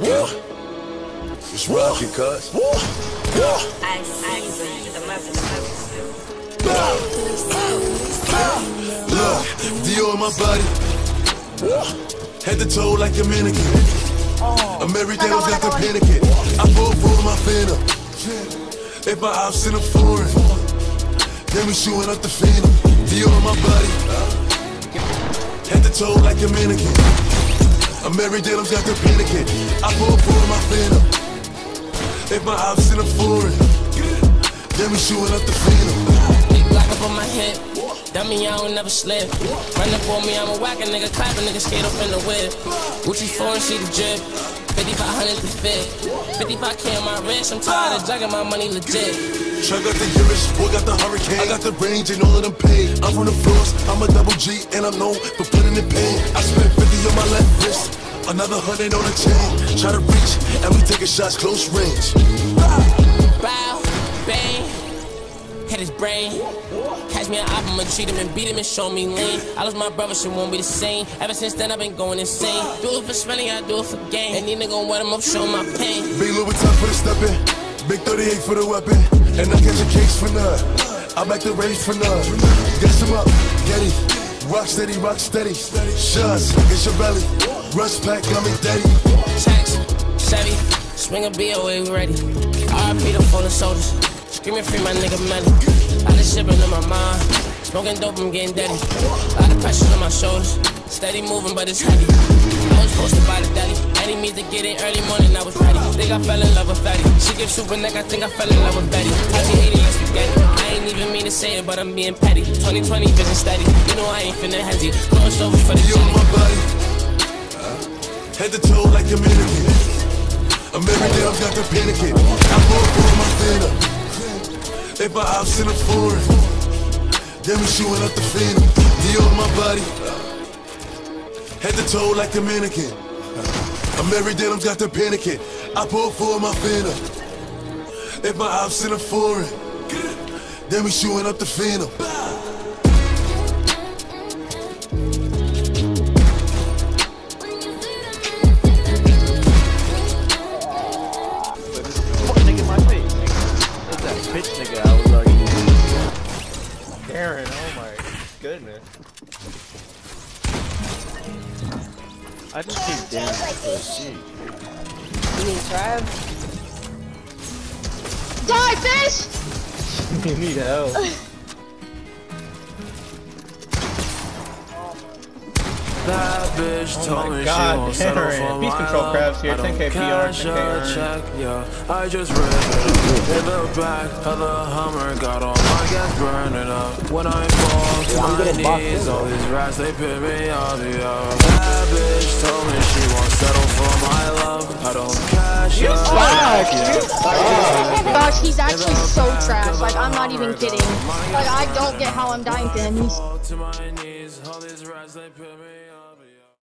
Yeah. It's rockin', cuz. I see the Look, Dior on my body. Head to toe like a mannequin. I'm every day was after panicking. I pull for my phantom. If my ops in a foreign, then we shooting up the phantom. Dior on my body. Head to toe like a mannequin. I'm every day I'm the panicking. I pull for my phantom. If my ops in a foreign, then we shooting up the phantom. Big block up on my hip. Dummy, I don't never slip. Run up on me, I'm a whack a nigga, clap a nigga, skate up in the whip. Gucci foreign, she the drip. 5500 the fit. 55k on my wrist, I'm tired of jugging my money legit. Chuck got the Irish, boy got the hurricane. I got the range and all of them paid. I'm from the floors, I'm a double G and I'm known for putting in pain. I spent another hundred on the chain. Try to reach, and we taking shots close range. Bow, bang, hit his brain. Catch me an album and treat him and beat him and show me lean. I lost my brother, shit won't be the same. Ever since then, I've been going insane. Do it for smelling, I do it for gain. And these niggas wet him up, show my pain. Big Louis Vuitton for the stepping, big 38 for the weapon, and I catch a case for none. I'm back the rage for none. Gas him up, Getty, rock steady, rock steady. Shots, it's your belly. Rush pack, got me daddy. Tax, Chevy, swing a BOA, we ready. RP the fallen soldiers. Screaming free my nigga money. Lot of shipping in my mind. Smoking dope, I'm getting dirty. Lot of pressure on my shoulders. Steady moving, but it's heavy. I was posted by the deli. Any means to get in early morning, I was ready. Think I fell in love with Fatty. She gives super neck, I think I fell in love with Betty. Touchy 80 like spaghetti. I ain't even mean to say it, but I'm being petty. 2020 vision steady. You know I ain't finna hesitate. Close over for the You on my body. Head to toe like a mannequin. I'm every day I've got the panicking. I pull for my phantom. If my ops in a foreign, then we shooting up the phantom. Dior on my body. Head to toe like a mannequin. I'm every day I'm got the panicking. I pull for my phantom. If my ops in a foreign, then we shooting up the phantom. Fuck nigga my face. That's that bitch nigga I was arguing. Karen, oh my goodness. I just keep dancing for shit. You mean Trav? Die, fish! You need help. That bitch Oh told my me God, she won't settle for Peace Control love. Krabbs here, 10K PR, 10K a earned. check, yeah. I just rip it up in the back of the Hummer, got all my gas burning up. When I fall to I'm good at my knees, all these rats they pick me up, yeah. That bitch told me she won't settle for check. Gosh, he's actually so trash. Like, I'm not even kidding. Like, I don't get how I'm dying to him. He's